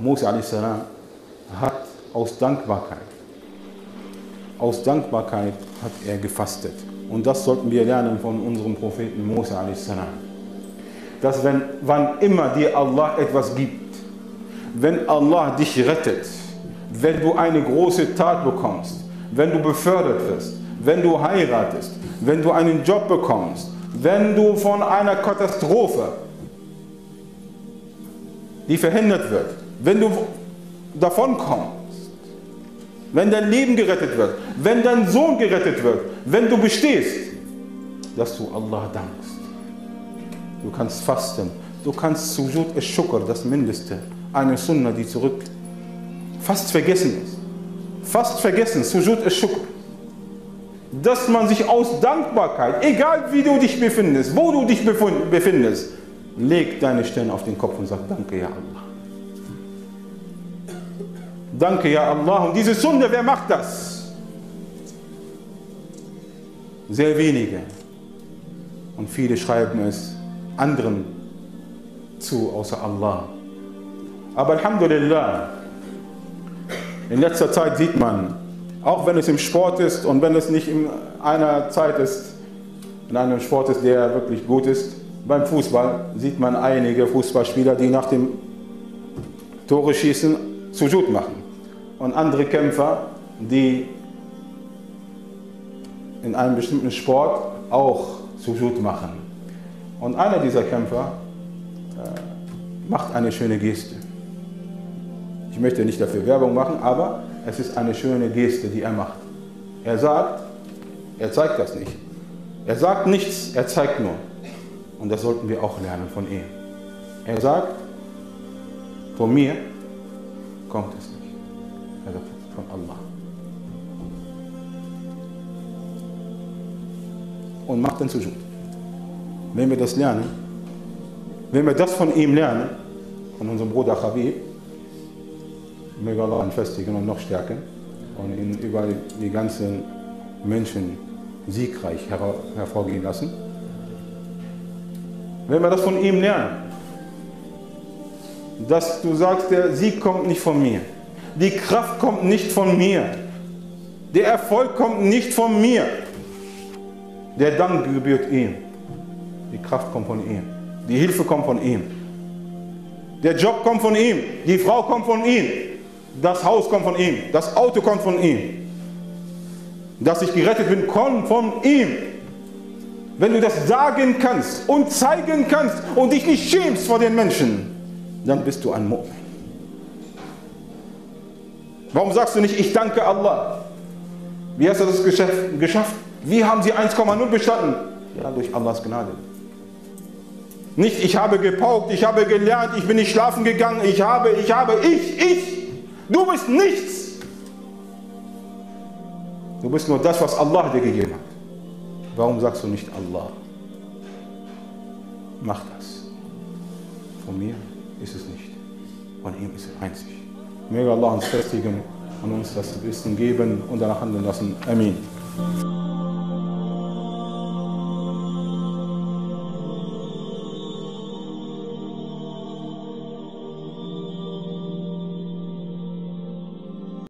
Mose a.s. hat aus Dankbarkeit, aus Dankbarkeit hat er gefastet. Und das sollten wir lernen von unserem Propheten Mose a.s. Dass wenn, wann immer dir Allah etwas gibt, wenn Allah dich rettet, wenn du eine große Tat bekommst, wenn du befördert wirst, wenn du heiratest, wenn du einen Job bekommst, wenn du von einer Katastrophe, die verhindert wird, wenn du davon kommst, wenn dein Leben gerettet wird, wenn dein Sohn gerettet wird, wenn du bestehst, dass du Allah dankst. Du kannst fasten, du kannst Sujud al-Shukr, das Mindeste, eine Sunna, die zurück fast vergessen ist. Fast vergessen, Sujud al-Shukr. Dass man sich aus Dankbarkeit, egal wie du dich befindest, wo du dich befindest, leg deine Stirn auf den Kopf und sag Danke, ja Allah. Danke, ja Allah. Und diese Sunde, wer macht das? Sehr wenige. Und viele schreiben es anderen zu, außer Allah. Aber Alhamdulillah, in letzter Zeit sieht man, auch wenn es im Sport ist und wenn es nicht in einer Zeit ist, in einem Sport ist, der wirklich gut ist, beim Fußball sieht man einige Fußballspieler, die nach dem Tore schießen, Sujud machen. Und andere Kämpfer, die in einem bestimmten Sport auch Sujud machen. Und einer dieser Kämpfer äh, macht eine schöne Geste. Ich möchte nicht dafür Werbung machen, aber es ist eine schöne Geste, die er macht. Er sagt, er zeigt das nicht. Er sagt nichts, er zeigt nur. Und das sollten wir auch lernen von ihm. Er sagt, von mir kommt es nicht. Sagt, von Allah. Und macht den Sujud. Wenn wir das lernen, wenn wir das von ihm lernen, von unserem Bruder Habib, möge Allah ihn festigen und noch stärken und ihn über die ganzen Menschen siegreich hervorgehen lassen. Wenn wir das von ihm lernen, dass du sagst, der Sieg kommt nicht von mir, die Kraft kommt nicht von mir, der Erfolg kommt nicht von mir, der Dank gebührt ihm, die Kraft kommt von ihm, die Hilfe kommt von ihm, der Job kommt von ihm, die Frau kommt von ihm, das Haus kommt von ihm, das Auto kommt von ihm. Dass ich gerettet bin, kommt von ihm. Wenn du das sagen kannst und zeigen kannst und dich nicht schämst vor den Menschen, dann bist du ein Mu'min. Warum sagst du nicht, ich danke Allah? Wie hast du das geschafft? Wie haben sie 1,0 bestanden? Ja, durch Allahs Gnade. Nicht, ich habe gepaukt, ich habe gelernt, ich bin nicht schlafen gegangen, ich habe, ich habe, ich, ich. Du bist nichts. Du bist nur das, was Allah dir gegeben hat. Warum sagst du nicht Allah? Mach das. Von mir ist es nicht. Von ihm ist es einzig. Möge Allah uns festigen und uns das Wissen geben und danach handeln lassen. Amen.